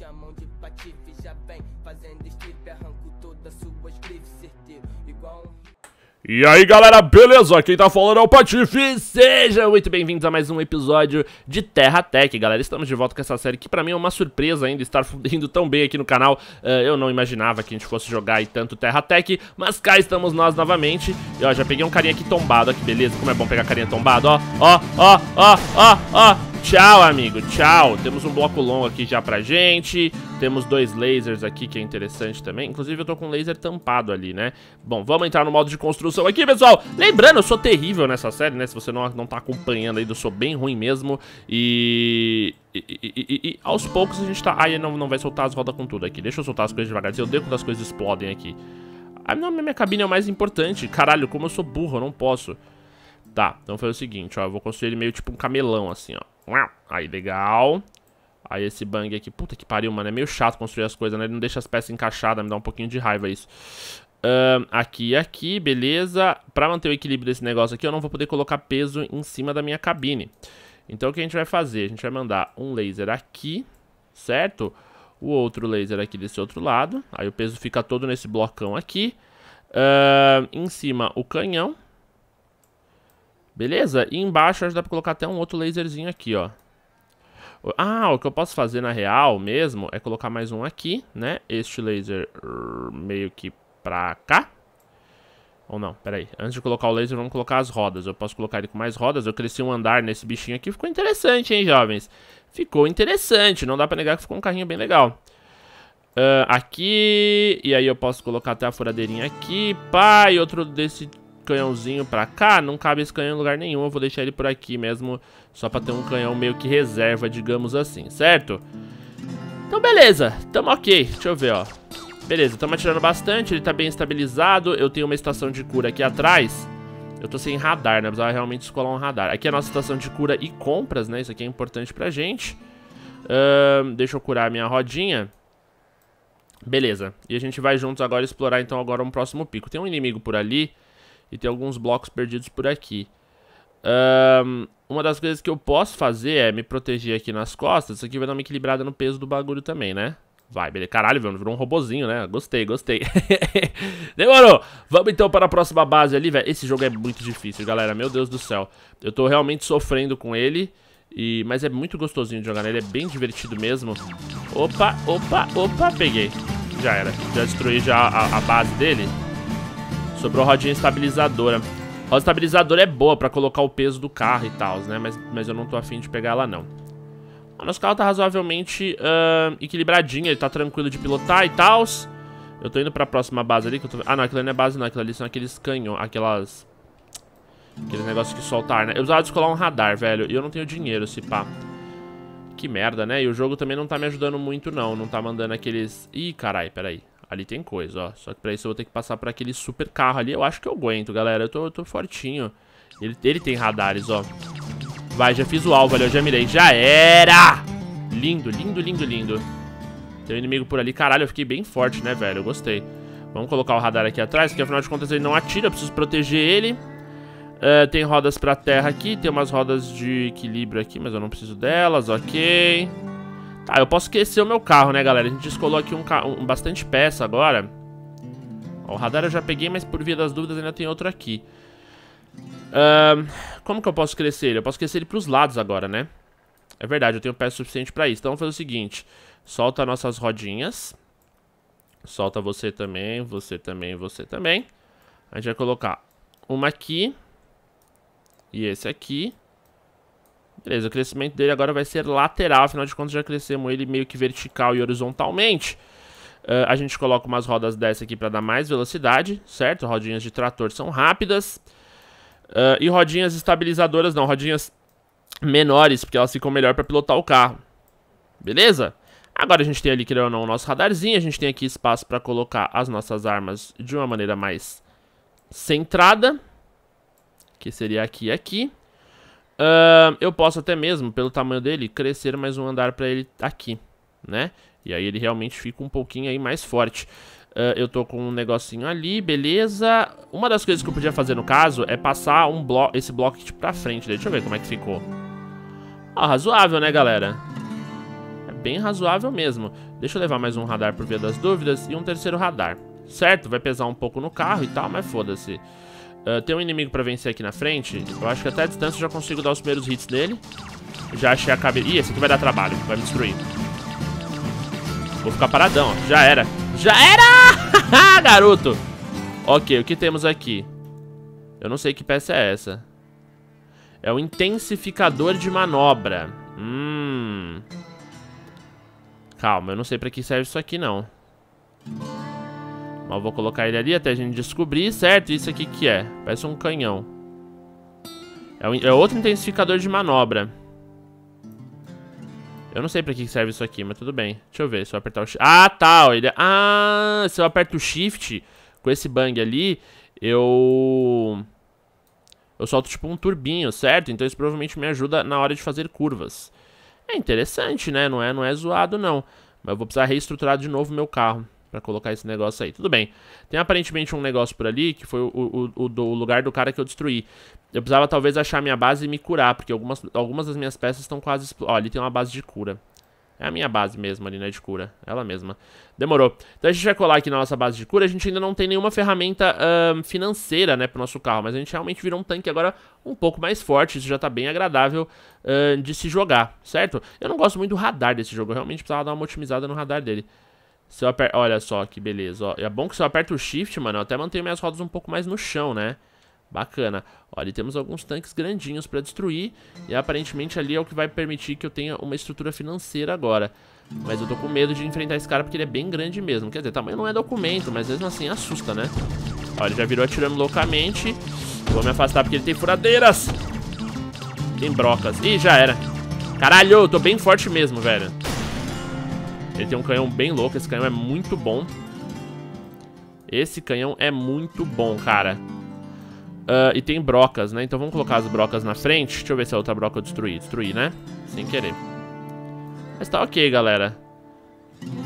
chamam de patife, já vem fazendo strip, arranco todas suas grifes, certeiro, igual um... E aí galera, beleza? Quem tá falando é o Patife, sejam muito bem-vindos a mais um episódio de Terra Tech, galera, estamos de volta com essa série que pra mim é uma surpresa ainda estar indo tão bem aqui no canal, uh, eu não imaginava que a gente fosse jogar aí tanto Terra Tech, mas cá estamos nós novamente, e ó, já peguei um carinha aqui tombado, aqui beleza, como é bom pegar carinha tombado, ó, ó, ó, ó, ó, ó, Tchau, amigo, tchau. Temos um bloco longo aqui já pra gente. Temos dois lasers aqui, que é interessante também. Inclusive, eu tô com um laser tampado ali, né? Bom, vamos entrar no modo de construção aqui, pessoal. Lembrando, eu sou terrível nessa série, né? Se você não, não tá acompanhando aí, eu sou bem ruim mesmo. E... E, e, e, e, aos poucos a gente tá... Ai, não, não vai soltar as rodas com tudo aqui. Deixa eu soltar as coisas devagarzinho. Eu devo quando as coisas explodem aqui. Ah, não, minha cabine é o mais importante. Caralho, como eu sou burro, eu não posso. Tá, então foi o seguinte, ó. Eu vou construir ele meio tipo um camelão, assim, ó. Aí, legal. Aí esse bang aqui, puta que pariu, mano, é meio chato construir as coisas, né? Ele não deixa as peças encaixadas, me dá um pouquinho de raiva isso. Aqui e aqui, beleza. Pra manter o equilíbrio desse negócio aqui, eu não vou poder colocar peso em cima da minha cabine. Então o que a gente vai fazer? A gente vai mandar um laser aqui, certo? O outro laser aqui desse outro lado. Aí o peso fica todo nesse blocão aqui. Em cima o canhão, Beleza? E embaixo acho que dá pra colocar até um outro laserzinho aqui, ó. Ah, o que eu posso fazer na real mesmo é colocar mais um aqui, né? Este laser meio que pra cá. Ou não, peraí. Antes de colocar o laser, vamos colocar as rodas. Eu posso colocar ele com mais rodas. Eu cresci um andar nesse bichinho aqui. Ficou interessante, hein, jovens? Ficou interessante. Não dá pra negar que ficou um carrinho bem legal. Uh, aqui. E aí eu posso colocar até a furadeirinha aqui. Pá, e outro desse canhãozinho pra cá, não cabe esse canhão em lugar nenhum. Eu vou deixar ele por aqui mesmo, só pra ter um canhão meio que reserva, digamos assim, certo? Então, beleza. Tamo ok. Deixa eu ver, ó. Beleza, estamos atirando bastante, ele tá bem estabilizado. Eu tenho uma estação de cura aqui atrás. Eu tô sem radar, né? Precisava realmente escolar um radar. Aqui é a nossa estação de cura e compras, né? Isso aqui é importante pra gente. Uh, deixa eu curar a minha rodinha. Beleza. E a gente vai juntos agora explorar, então, agora um próximo pico. Tem um inimigo por ali. E tem alguns blocos perdidos por aqui. Um, uma das coisas que eu posso fazer é me proteger aqui nas costas. Isso aqui vai dar uma equilibrada no peso do bagulho também, né? Vai, beleza. Caralho, virou um robozinho, né? Gostei, gostei. Demorou. Vamos então para a próxima base ali, velho. Esse jogo é muito difícil, galera. Meu Deus do céu. Eu tô realmente sofrendo com ele. E... Mas é muito gostosinho de jogar nele. É bem divertido mesmo. Opa, opa, opa. Peguei. Já era. Já destruí já a, a base dele. Sobrou rodinha estabilizadora. Roda estabilizadora é boa pra colocar o peso do carro e tal, né? Mas, mas eu não tô afim de pegar ela, não. O nosso carro tá razoavelmente uh, equilibradinho, ele tá tranquilo de pilotar e tal. Eu tô indo pra próxima base ali, que eu tô... Ah, não, aquilo não é base não, aquilo ali são aqueles canhões, aquelas... Aqueles negócios que soltar, né? Eu precisava descolar um radar, velho, e eu não tenho dinheiro, se pá. Que merda, né? E o jogo também não tá me ajudando muito, não. Não tá mandando aqueles... Ih, carai, peraí. Ali tem coisa, ó. Só que pra isso eu vou ter que passar por aquele super carro ali. Eu acho que eu aguento, galera. Eu tô, eu tô fortinho. Ele, ele tem radares, ó. Vai, já fiz o alvo ali, eu já mirei. Já era! Lindo, lindo, lindo, lindo. Tem um inimigo por ali. Caralho, eu fiquei bem forte, né, velho? Eu gostei. Vamos colocar o radar aqui atrás, porque afinal de contas ele não atira. Eu preciso proteger ele. Uh, tem rodas pra terra aqui. Tem umas rodas de equilíbrio aqui, mas eu não preciso delas. Ok. Tá, eu posso esquecer o meu carro, né, galera? A gente descolou aqui um, um bastante peça agora. Ó, o radar eu já peguei, mas por via das dúvidas ainda tem outro aqui. Um, como que eu posso crescer ele? Eu posso crescer ele pros lados agora, né? É verdade, eu tenho peça suficiente pra isso. Então vamos fazer o seguinte. Solta nossas rodinhas. Solta você também, você também, você também. A gente vai colocar uma aqui. E esse aqui. Beleza, o crescimento dele agora vai ser lateral, afinal de contas já crescemos ele meio que vertical e horizontalmente. Uh, a gente coloca umas rodas dessa aqui para dar mais velocidade, certo? Rodinhas de trator são rápidas. Uh, e rodinhas estabilizadoras não, rodinhas menores, porque elas ficam melhor para pilotar o carro. Beleza? Agora a gente tem ali, querendo ou não, o nosso radarzinho. A gente tem aqui espaço para colocar as nossas armas de uma maneira mais centrada. Que seria aqui e aqui. Uh, eu posso até mesmo, pelo tamanho dele, crescer mais um andar pra ele aqui, né? E aí ele realmente fica um pouquinho aí mais forte. Uh, eu tô com um negocinho ali, beleza. Uma das coisas que eu podia fazer no caso é passar um blo esse bloco aqui pra frente. Deixa eu ver como é que ficou. Ó, razoável, né, galera? É bem razoável mesmo. Deixa eu levar mais um radar por via das dúvidas e um terceiro radar. Certo, vai pesar um pouco no carro e tal, mas foda-se. Uh, tem um inimigo pra vencer aqui na frente. Eu acho que até a distância eu já consigo dar os primeiros hits nele. Já achei a cabeça. Ih, esse aqui vai dar trabalho, vai me destruir. Vou ficar paradão, ó. Já era. Já era! Garoto! Ok, o que temos aqui? Eu não sei que peça é essa. É o intensificador de manobra. Hum. Calma, eu não sei pra que serve isso aqui, não. Mas vou colocar ele ali até a gente descobrir, certo? Isso aqui que é? Parece um canhão. É, um, é outro intensificador de manobra. Eu não sei pra que serve isso aqui, mas tudo bem. Deixa eu ver, se eu apertar o. Ah, tá, ele... É- ah, se eu aperto o shift com esse bang ali, eu... Eu solto tipo um turbinho, certo? Então isso provavelmente me ajuda na hora de fazer curvas. É interessante, né? Não é, não é zoado, não. Mas eu vou precisar reestruturar de novo meu carro pra colocar esse negócio aí. Tudo bem. Tem aparentemente um negócio por ali, que foi o, o, o, lugar do cara que eu destruí. Eu precisava talvez achar minha base e me curar, porque algumas, algumas das minhas peças estão quase... Ó, ali tem uma base de cura. É a minha base mesmo ali, né, de cura. Ela mesma. Demorou. Então a gente vai colar aqui na nossa base de cura. A gente ainda não tem nenhuma ferramenta uh, financeira, né, pro nosso carro. Mas a gente realmente virou um tanque agora um pouco mais forte. Isso já tá bem agradável uh, de se jogar, certo? Eu não gosto muito do radar desse jogo. Eu realmente precisava dar uma otimizada no radar dele. Se eu aper... Olha só que beleza, ó. É bom que se eu aperto o shift, mano, eu até mantenho minhas rodas um pouco mais no chão, né? Bacana. Olha, temos alguns tanques grandinhos pra destruir. E aparentemente ali é o que vai permitir que eu tenha uma estrutura financeira agora. Mas eu tô com medo de enfrentar esse cara porque ele é bem grande mesmo. Quer dizer, tamanho não é documento, mas mesmo assim assusta, né? Olha, ele já virou atirando loucamente. Vou me afastar porque ele tem furadeiras. Tem brocas. Ih, já era. Caralho, eu tô bem forte mesmo, velho. Ele tem um canhão bem louco, esse canhão é muito bom. Esse canhão é muito bom, cara. Uh, e tem brocas, né? Então vamos colocar as brocas na frente. Deixa eu ver se a outra broca eu destruí. Destruí, né? Sem querer. Mas tá ok, galera.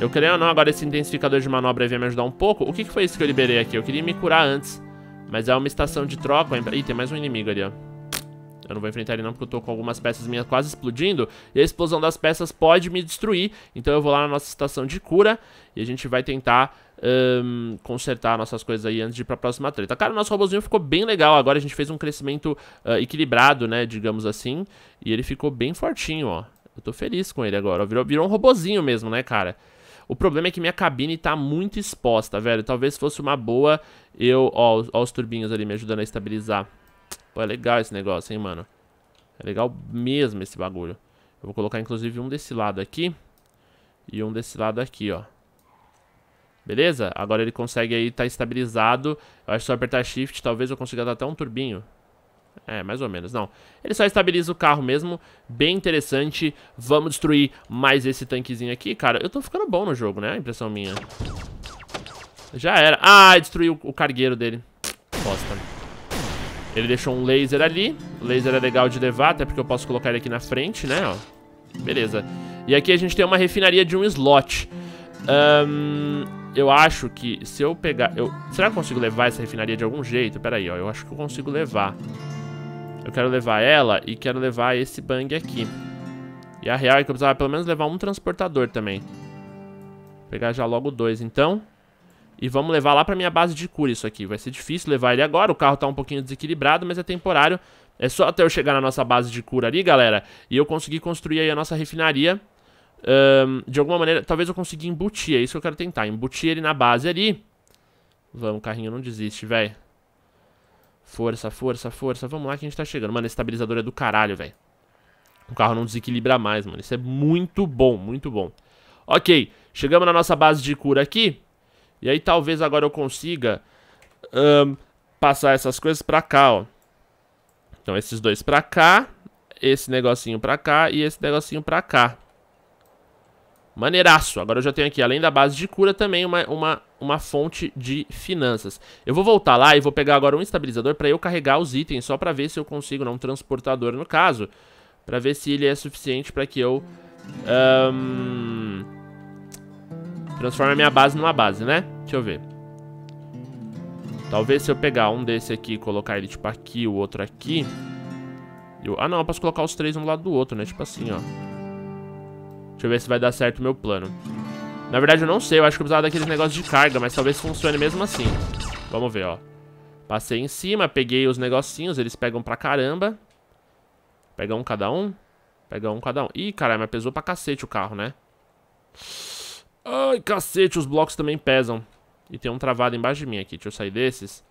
Eu queria ou não, agora esse intensificador de manobra vai me ajudar um pouco. O que, que foi isso que eu liberei aqui? Eu queria me curar antes. Mas é uma estação de troca. Ih, tem mais um inimigo ali, ó. Eu não vou enfrentar ele não, porque eu tô com algumas peças minhas quase explodindo. E a explosão das peças pode me destruir. Então eu vou lá na nossa estação de cura. E a gente vai tentar um, consertar nossas coisas aí antes de ir pra próxima treta. Cara, o nosso robôzinho ficou bem legal. Agora a gente fez um crescimento uh, equilibrado, né, digamos assim. E ele ficou bem fortinho, ó. Eu tô feliz com ele agora. Virou, virou um robozinho mesmo, né, cara? O problema é que minha cabine tá muito exposta, velho. Talvez fosse uma boa eu... Ó, ó os turbinhos ali me ajudando a estabilizar. Pô, é legal esse negócio, hein, mano. É legal mesmo esse bagulho. Eu vou colocar, inclusive, um desse lado aqui. E um desse lado aqui, ó. Beleza? Agora ele consegue aí estar tá estabilizado. Eu acho que se eu apertar Shift, talvez eu consiga dar até um turbinho. É, mais ou menos, não. Ele só estabiliza o carro mesmo, bem interessante. Vamos destruir mais esse tanquezinho aqui. Cara, eu tô ficando bom no jogo, né? A impressão minha. Já era. Ah, destruiu o cargueiro dele. Bosta. Ele deixou um laser ali. O laser é legal de levar, até porque eu posso colocar ele aqui na frente, né? Ó. Beleza. E aqui a gente tem uma refinaria de um slot. Um, eu acho que se eu pegar... Eu, será que eu consigo levar essa refinaria de algum jeito? Pera aí, ó. Eu acho que eu consigo levar. Eu quero levar ela e quero levar esse bang aqui. E a real é que eu precisava pelo menos levar um transportador também. Vou pegar já logo dois, então. E vamos levar lá pra minha base de cura isso aqui. Vai ser difícil levar ele agora. O carro tá um pouquinho desequilibrado, mas é temporário. É só até eu chegar na nossa base de cura ali, galera. E eu conseguir construir aí a nossa refinaria. Um, de alguma maneira, talvez eu consiga embutir. É isso que eu quero tentar. Embutir ele na base ali. Vamos, carrinho, não desiste, velho. Força, força, força. Vamos lá que a gente tá chegando. Mano, esse estabilizador é do caralho, velho. O carro não desequilibra mais, mano. Isso é muito bom, muito bom. Ok, chegamos na nossa base de cura aqui. E aí talvez agora eu consiga um, passar essas coisas pra cá, ó. Então esses dois pra cá, esse negocinho pra cá e esse negocinho pra cá. Maneiraço. Agora eu já tenho aqui, além da base de cura, também uma, uma, uma fonte de finanças. Eu vou voltar lá e vou pegar agora um estabilizador para eu carregar os itens, só para ver se eu consigo, não, um transportador no caso, para ver se ele é suficiente para que eu... Um, Transforma minha base numa base, né? Deixa eu ver. Talvez se eu pegar um desse aqui e colocar ele, tipo, aqui, o outro aqui... Eu... Ah, não, eu posso colocar os três um do lado do outro, né? Tipo assim, ó. Deixa eu ver se vai dar certo o meu plano. Na verdade, eu não sei. Eu acho que eu precisava daqueles negócios de carga, mas talvez funcione mesmo assim. Vamos ver, ó. Passei em cima, peguei os negocinhos. Eles pegam pra caramba. Pega um cada um? Pega um cada um. Ih, caralho, mas pesou pra cacete o carro, né? Ai, cacete, os blocos também pesam. E tem um travado embaixo de mim aqui. Deixa eu sair desses.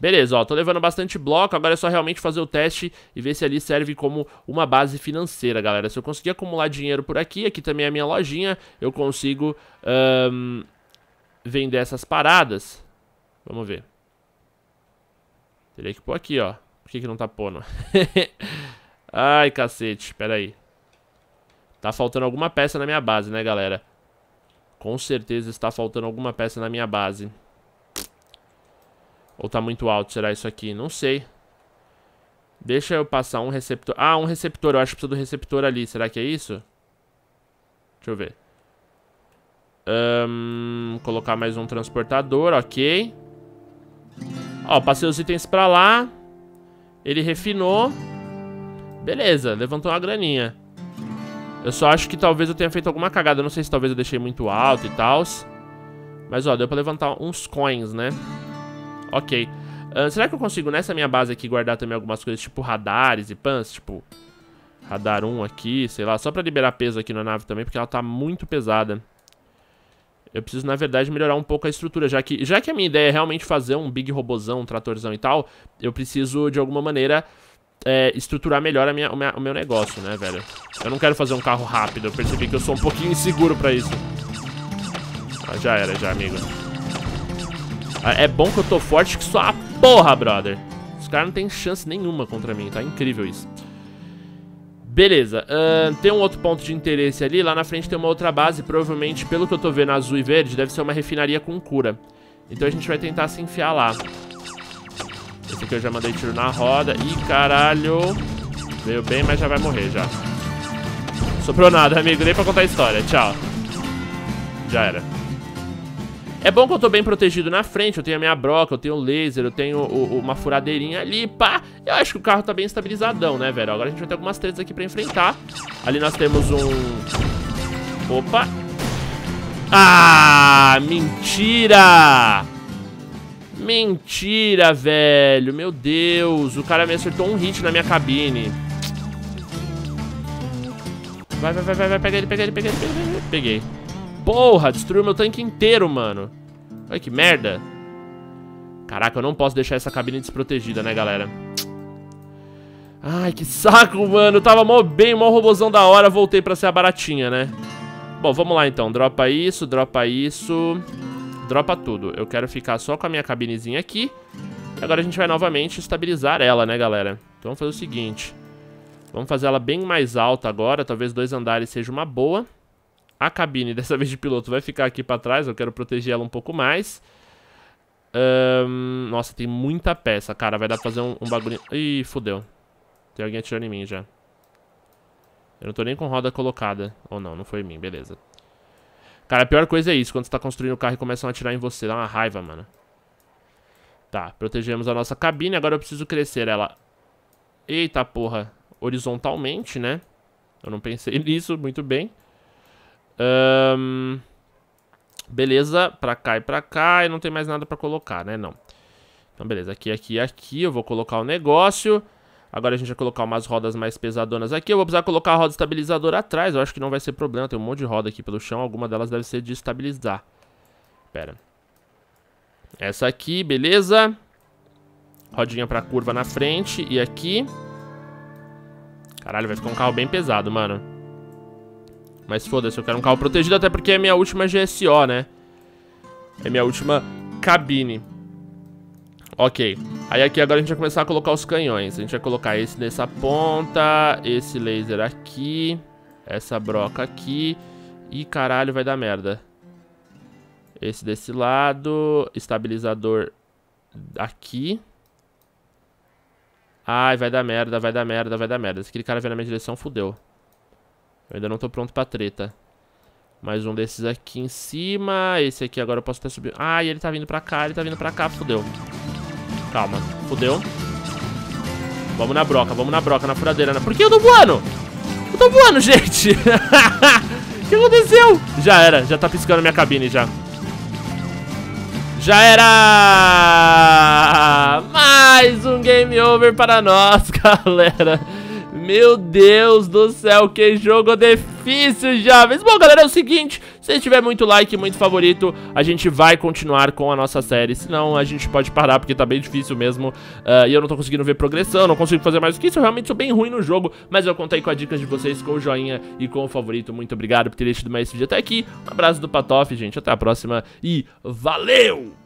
Beleza, ó, tô levando bastante bloco, agora é só realmente fazer o teste e ver se ali serve como uma base financeira, galera. Se eu conseguir acumular dinheiro por aqui, aqui também é a minha lojinha, eu consigo um, vender essas paradas. Vamos ver. Teria que pôr aqui, ó. Por que, que não tá pondo? Ai, cacete, pera aí. Tá faltando alguma peça na minha base, né, galera? Com certeza está faltando alguma peça na minha base. Ou tá muito alto, será isso aqui? Não sei. Deixa eu passar um receptor. Ah, um receptor. Eu acho que precisa do receptor ali. Será que é isso? Deixa eu ver. Um, colocar mais um transportador, ok. Ó, passei os itens pra lá. Ele refinou. Beleza, levantou uma graninha. Eu só acho que talvez eu tenha feito alguma cagada. Não sei se talvez eu deixei muito alto e tal. Mas, ó, deu pra levantar uns coins, né? Ok. Uh, será que eu consigo nessa minha base aqui guardar também algumas coisas tipo radares e pans? Tipo, radar 1 aqui, sei lá, só pra liberar peso aqui na nave também, porque ela tá muito pesada. Eu preciso, na verdade, melhorar um pouco a estrutura, já que, já que a minha ideia é realmente fazer um big robozão, um tratorzão e tal, eu preciso, de alguma maneira, é, estruturar melhor a minha, o, minha, o meu negócio, né, velho? Eu não quero fazer um carro rápido, eu percebi que eu sou um pouquinho inseguro pra isso. Ah, já era, já, amigo. Ah, é bom que eu tô forte que só a porra, brother. Os caras não tem chance nenhuma contra mim, tá incrível isso. Beleza, uh, tem um outro ponto de interesse ali, lá na frente tem uma outra base, provavelmente, pelo que eu tô vendo azul e verde, deve ser uma refinaria com cura. Então a gente vai tentar se enfiar lá. Esse aqui eu já mandei tiro na roda. Ih, caralho. Veio bem, mas já vai morrer já. Sobrou nada, amigo, nem pra contar a história. Tchau. Já era. É bom que eu tô bem protegido na frente, eu tenho a minha broca, eu tenho o laser, eu tenho o, o, uma furadeirinha ali, pá. Eu acho que o carro tá bem estabilizadão, né, velho? Agora a gente vai ter algumas tretas aqui pra enfrentar. Ali nós temos um... Opa! Ah, mentira! Mentira, velho. Meu Deus, o cara me acertou um hit na minha cabine. Vai, vai, vai, vai, vai, pega ele, pega ele, pega ele, pega ele. Peguei. Porra, destruiu meu tanque inteiro, mano. Olha que merda. Caraca, eu não posso deixar essa cabine desprotegida, né, galera? Ai, que saco, mano. Tava mó bem, mó robozão da hora. Voltei pra ser a baratinha, né? Bom, vamos lá, então. Dropa isso, dropa isso. Dropa tudo. Eu quero ficar só com a minha cabinezinha aqui. E agora a gente vai novamente estabilizar ela, né, galera? Então vamos fazer o seguinte. Vamos fazer ela bem mais alta agora. Talvez dois andares seja uma boa. A cabine, dessa vez de piloto, vai ficar aqui pra trás. Eu quero proteger ela um pouco mais. Um, nossa, tem muita peça, cara. Vai dar pra fazer um, um bagulho... Ih, fudeu. Tem alguém atirando em mim já. Eu não tô nem com roda colocada. Ou não, não foi em mim, beleza. Cara, a pior coisa é isso. Quando você tá construindo o carro e começam a atirar em você. Dá uma raiva, mano. Tá, protegemos a nossa cabine. Agora eu preciso crescer ela... Eita porra. Horizontalmente, né? Eu não pensei nisso, muito bem. Um, beleza, pra cá e pra cá. E não tem mais nada pra colocar, né? Não. Então, beleza. Aqui, aqui aqui. Eu vou colocar o negócio. Agora a gente vai colocar umas rodas mais pesadonas aqui. Eu vou precisar colocar a roda estabilizadora atrás. Eu acho que não vai ser problema. Tem um monte de roda aqui pelo chão. Alguma delas deve ser de estabilizar. Pera. Essa aqui, beleza. Rodinha pra curva na frente. E aqui. Caralho, vai ficar um carro bem pesado, mano. Mas foda-se, eu quero um carro protegido, até porque é minha última GSO, né? É minha última cabine. Ok. Aí aqui agora a gente vai começar a colocar os canhões. A gente vai colocar esse nessa ponta, esse laser aqui, essa broca aqui. E caralho, vai dar merda. Esse desse lado, estabilizador aqui. Ai, vai dar merda, vai dar merda, vai dar merda. Se aquele cara vier na minha direção, fudeu. Eu ainda não tô pronto pra treta. Mais um desses aqui em cima. Esse aqui agora eu posso até subir. E ele tá vindo pra cá, ele tá vindo pra cá. Fudeu. Calma. Fudeu. Vamos na broca, vamos na broca, na furadeira. Né? Por que eu tô voando? Eu tô voando, gente. O que aconteceu? Já era, já tá piscando minha cabine já. Já era! Mais um game over para nós, galera. Meu Deus do céu, que jogo difícil, jovens. Bom, galera, é o seguinte, se tiver muito like, muito favorito, a gente vai continuar com a nossa série. Senão, a gente pode parar, porque tá bem difícil mesmo. Uh, e eu não tô conseguindo ver progressão, não consigo fazer mais do que isso. Eu realmente sou bem ruim no jogo, mas eu contei com a dica de vocês, com o joinha e com o favorito. Muito obrigado por ter deixado mais esse vídeo até aqui. Um abraço do Patoff, gente. Até a próxima e valeu!